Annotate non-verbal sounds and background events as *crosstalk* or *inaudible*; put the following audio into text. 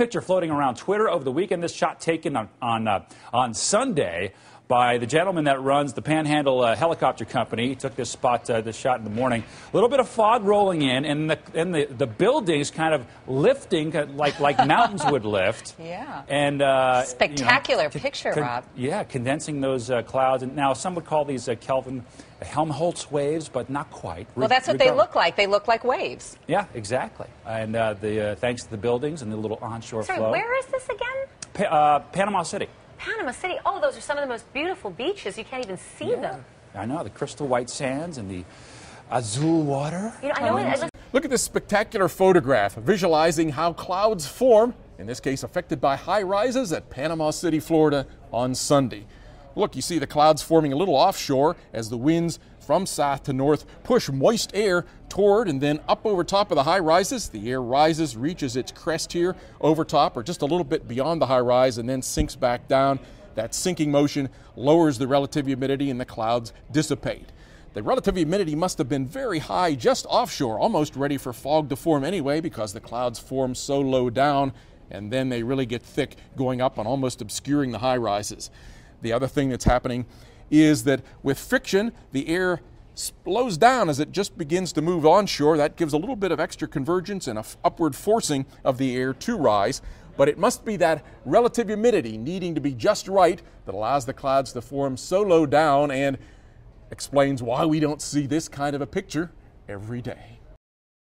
Picture floating around Twitter over the weekend. This shot taken on on, uh, on Sunday by the gentleman that runs the Panhandle uh, Helicopter Company. He took this spot, uh, this shot in the morning. A little bit of fog rolling in, and the and the, the buildings kind of lifting, uh, like like *laughs* mountains would lift. Yeah. And uh, spectacular you know, picture, Rob. Yeah, condensing those uh, clouds. And now some would call these uh, Kelvin Helmholtz waves, but not quite. Well, that's what they look like. They look like waves. Yeah, exactly. And uh, the uh, thanks to the buildings and the little onshore Sorry, flow. where is this again? Pa- uh, Panama City. Panama City. Oh, those are some of the most beautiful beaches. You can't even see Yeah. them. I know the crystal white sands and the azul water. You know, I know it. I listen- Look at this spectacular photograph visualizing how clouds form, in this case affected by high rises at Panama City, Florida on Sunday. Look, you see the clouds forming a little offshore as the winds from south to north push moist air toward and then up over top of the high rises. The air rises, reaches its crest here over top or just a little bit beyond the high rise and then sinks back down. That sinking motion lowers the relative humidity and the clouds dissipate. The relative humidity must have been very high just offshore, almost ready for fog to form anyway because the clouds form so low down and then they really get thick going up and almost obscuring the high rises. The other thing that's happening is that with friction, the air slows down as it just begins to move onshore. That gives a little bit of extra convergence and upward forcing of the air to rise. But it must be that relative humidity needing to be just right that allows the clouds to form so low down and explains why we don't see this kind of a picture every day.